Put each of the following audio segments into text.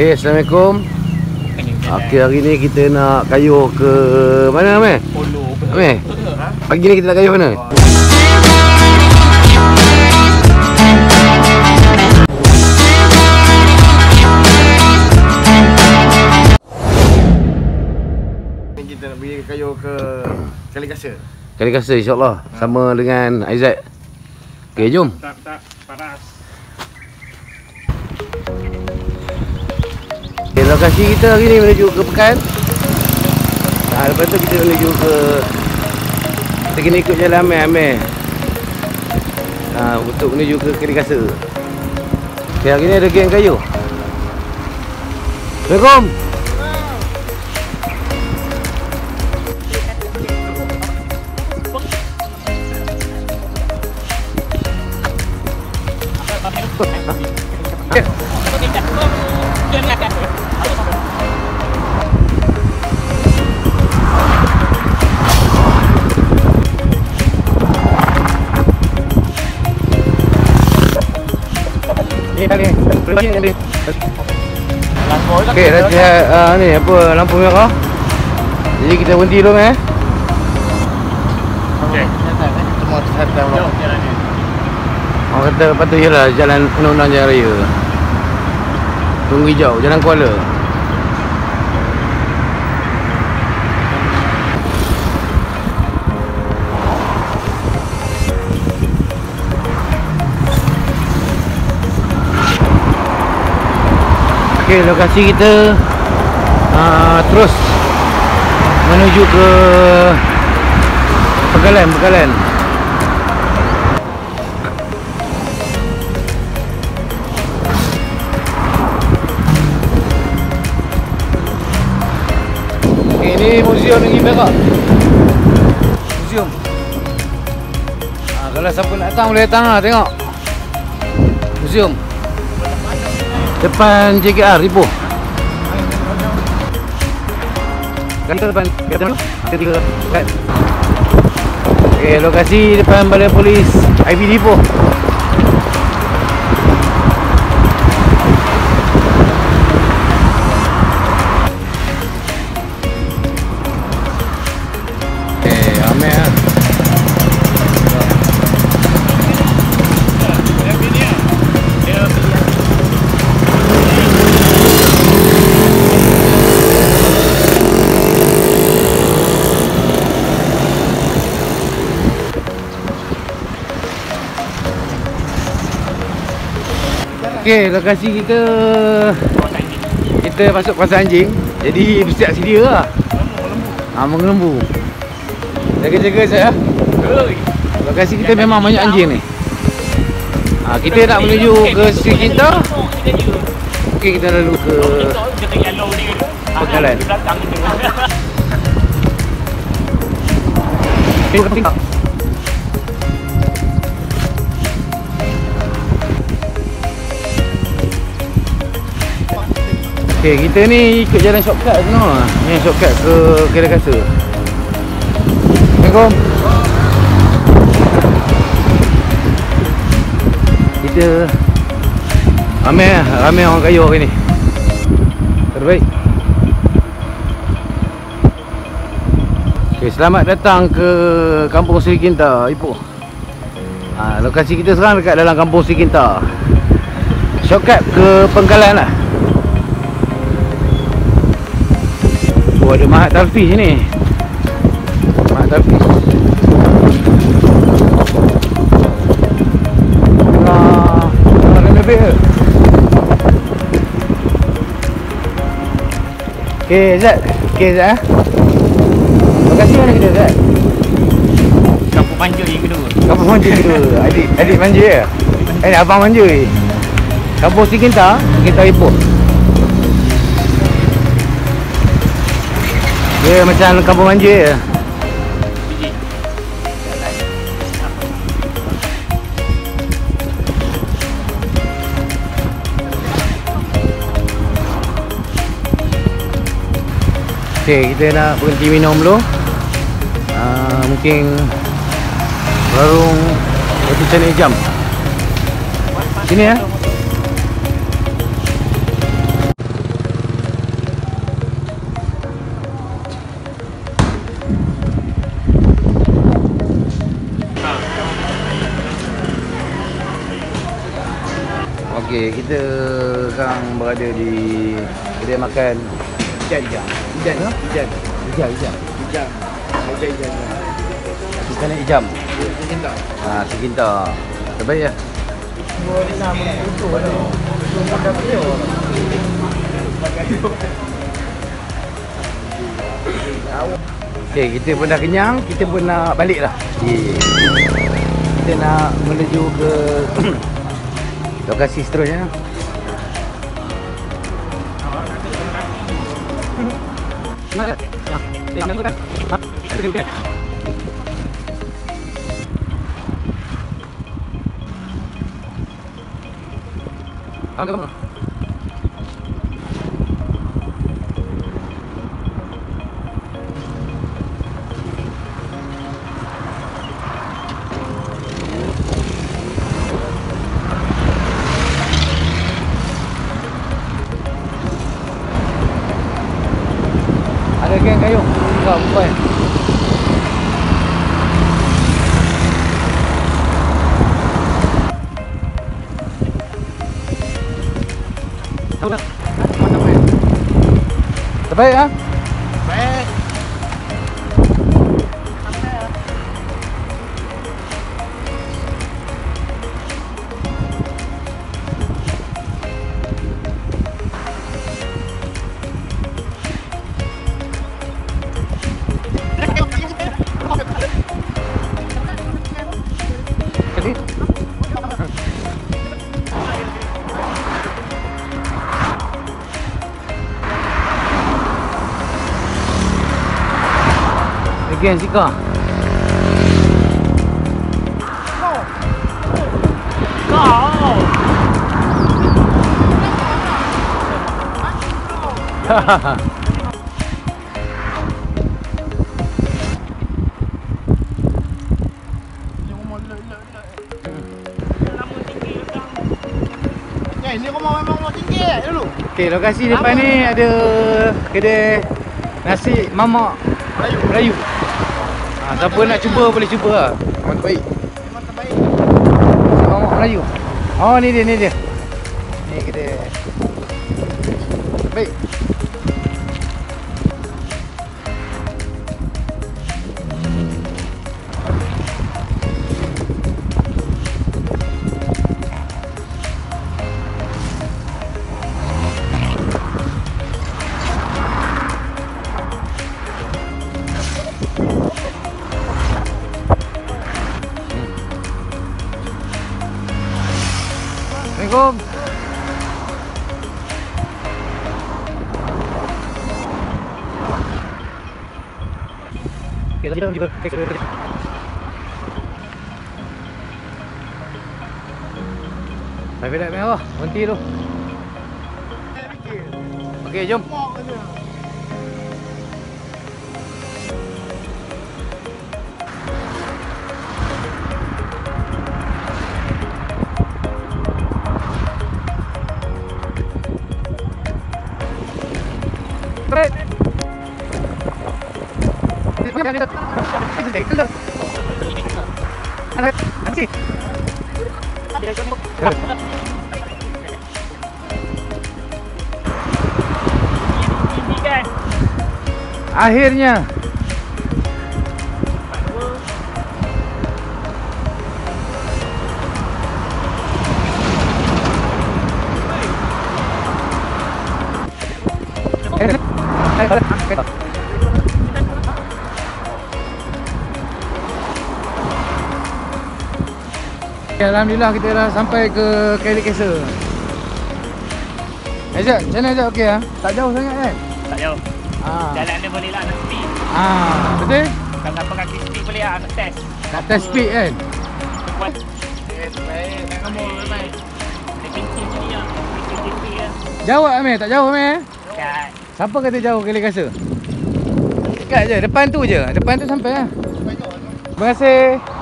Okay, Assalamualaikum Okey, hari ni kita nak kayuh ke mana Amir? Polo Amir? Pagi ni kita nak kayuh mana? Kita nak pergi kayu ke Kali Kasa Kali kasa insyaAllah Sama dengan Aizat Okay, jom Tak, tak, panas Okay, lokasi kita hari ni menuju ke Pekan? Ha, Lepas tu kita menuju ke Kita kena ikut jalan Amir-Amir ha, Untuk menuju ke Kali Kasa Okay, hari ni ada geng kayu. Assalamualaikum Okey, dah uh, ni apa lampu merah. Jadi kita berhenti dulu eh. Semua kesihatan ni Orang kata lepas tu ialah jalan undang-undang jalan raya. Tunggu hijau, jalan Kuala. Okey, lokasi kita uh, terus menuju ke Pegalan, Pegalan. Ini museum Negeri Perak Museum ha, Kalau siapa nak datang boleh datang lah tengok. Museum Depan JKR Ipoh Kata depan Kata mana? Tiga Kat Okay, lokasi depan Balai Polis IB Ipoh Okey, lokasi kita kita masuk pasar anjing. Jadi bersiap sedia lah. Ha, mengelembu. Jaga-jaga saya. Lokasi kita memang banyak anjing ni. Ha, kita nak menuju ke Sri Kinta. Okey, kita lalu ke Pekalan. Okey, kita ni ikut jalan shortcut semua. Ni shortcut ke Kira Kasa. Assalamualaikum. Kita ramai lah, ramai orang kayu hari ni. Terbaik. Okey, selamat datang ke Kampung Sri Kinta, Ipoh. Ha, lokasi kita sekarang dekat dalam Kampung Sri Kinta. Shortcut ke Pengkalan lah. Oh ada Mahat Talfiz ni Mahat Tengah Tengah lebih ke? Okay Zat. Okay Zat eh Lokasi mana kita Zat. Kampung Panja yang kedua. Kampung manja kedua. Adik Adik manja ya? Eh abang manja ni Kampung Sikinta Sikinta Ipoh Dia macam kampung manja. Je Okay, kita nak berhenti minum dulu. Uh, Mungkin Warung Roti Canai Jam. Sini ya sekarang berada di kedai makan Ijan je. Ijan. Ha? Ijan. Ijam, Ijam. Ijan. Ijan ijan. Kita nak Ijam. Ijan tak? Ha, Sekinta. Terbaik ya. Semua ni nama itu ada. Semua dah video. Okey, kita pun dah kenyang, kita pun nak balik lah. Okey. Kita nak menuju ke lokasi seterusnya. Mana? Ya, Terbaik ah? Baik. Again, Sika. Eh, ni rumah memang rumah tinggi eh dulu. Okey, lokasi depan ni ada kedai nasi mamak Melayu. Melayu. Ha, siapa nak cuba boleh cuba lah. Memang terbaik. Memang terbaik. Mamak Melayu. Oh, ni dia, ni dia. Ni kedai. Baik. Assalamualaikum. Tadi dah juga. Tapi dah mewah, berhenti tu. Okey, jom. Akhirnya Alhamdulillah kita dah sampai ke Kelly Castle. Ejak, macam mana Ejak okey ah? Tak jauh sangat kan? Tak jauh. Ah. Jalan dia boleh lah nak speed. Ah, betul? Kalau siapa kaki speed boleh lah nak test. Nak test speed kan? Kuat. Eh. Nak kamu baik. Kencing sini lah. Lah. Jauh Amir? Tak jauh Amir? Kat. Siapa kata jauh Kelly Castle? Dekat je, depan tu je. Depan tu sampai lah. Terima kasih.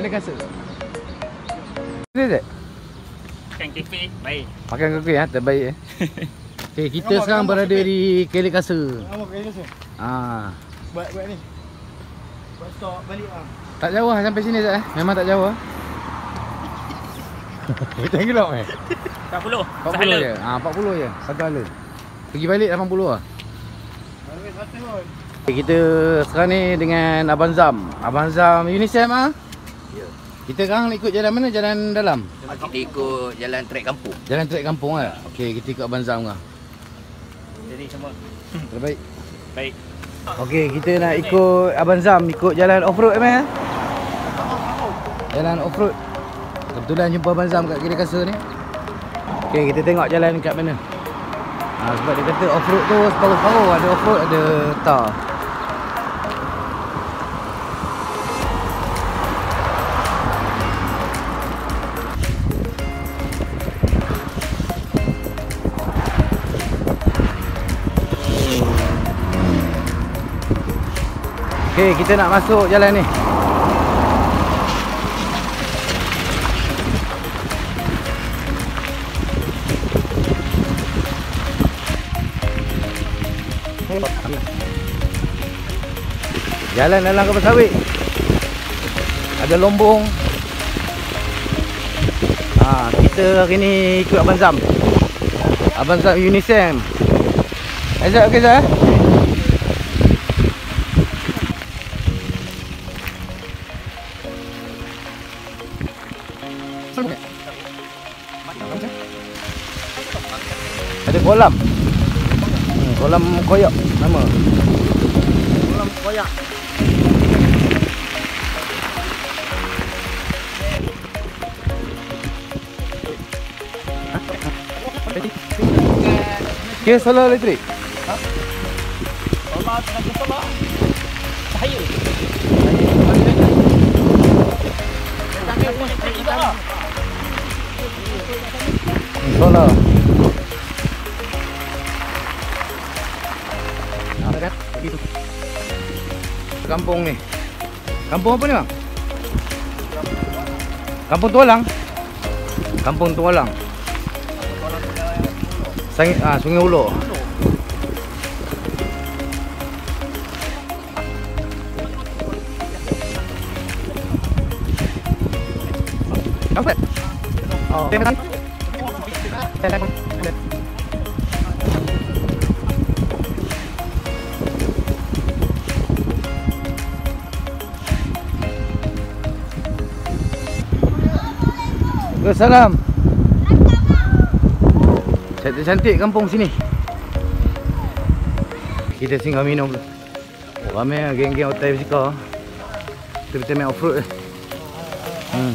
Kelly Castle. Dia tak? Makan kafe. Baik. Makan kuih ya, terbaik eh. Okay, kita Gambar, sekarang berada di Kelly Castle. Kamu kaya tu. Ah, Buat buat ni. Buat stop balik ah. Tak jauh lah sampai sini Zat eh. Memang tak jauh lah. Macam gelap eh. 40. 40 je. Ha 40 je. Satu hala. Pergi balik 80 lah. Okay, kita sekarang ni dengan Abang Zam. Abang Zam Unisem ah. Kita sekarang nak ikut jalan mana? Jalan dalam. Kita ikut jalan trek kampung. Jalan trek kampung ah. Okey, kita ikut Abang Zam lah. Jadi semua. Terbaik. Baik. Okey, kita nak ikut Abang Zam ikut jalan off-road eh. Jalan off-road. Kebetulan jumpa Abang Zam kat kiri kasa ni. Okey, kita tengok jalan kat mana. Ha, sebab dia kata off-road tu separuh-separuh. Ada off-road, ada tar. Okey, kita nak masuk jalan ni. Jalan dalam kapal sawit. Ada lombong. Ha, kita hari ni ikut Abang Zam. Abang Zam Unisem. Azab okey Zam? Kolam. Hmm, kolam koyak nama. Kolam koyak. Kira solar elektrik. Allah tenaga solar. Cahaya. Cahaya lah. Hmm, solar. Kampung ni. Kampung apa ni bang? Kampung Tualang. Kampung Tualang. Sungai, ah, Sungai Ulo. Dapat. Oh. Waalaikumsalam. Cantik-cantik kampung sini. Kita singgah minum. Oh, ramai lah geng-geng otai bersika. Kita main off-road je. Hmm.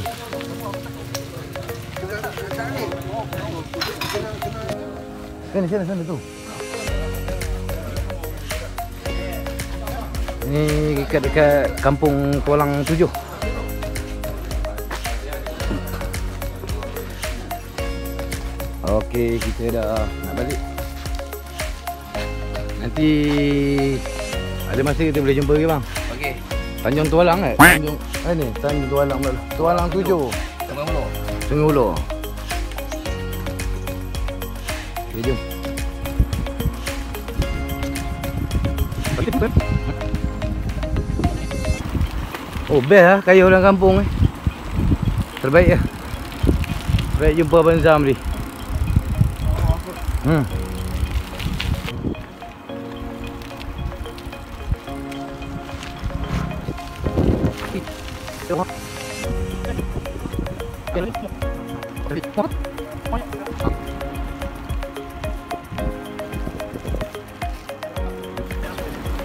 Sana, sana, sana tu. Ni dekat dekat kampung Tualang Tujuh. Okey, kita dah nak balik. Nanti ada masa kita boleh jumpa lagi bang. Okey. Tanjung Tualang eh? Tanjung eh ni, Tanjung Tualang pula. Tualang Tujuh. Tengah mulu. Sungai Ulo. Okay, jom. Oh, best lah kayu orang kampung ni. Terbaik lah. Baik jumpa Abang Zam ni. Hmm.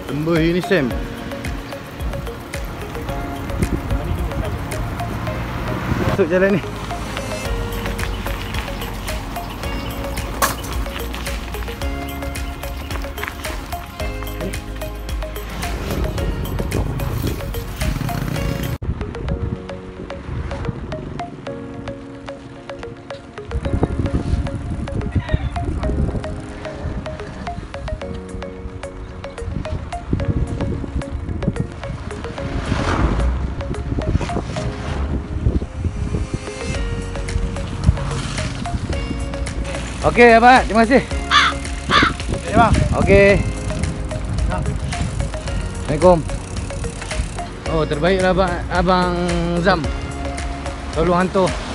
Tembus ini Sam. Masuk jalan ni. Okey, Ahmad. Terima kasih. Ya bang. Okey. Assalamualaikum. Oh, terbaiklah abang, abang Zam. Tolong hantar.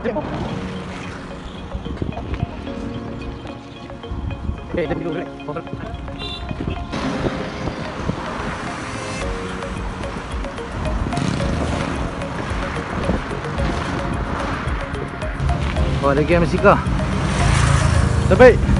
Eh, lebih dulu, boleh. Oh, lagi yang Mesika. Terbaik.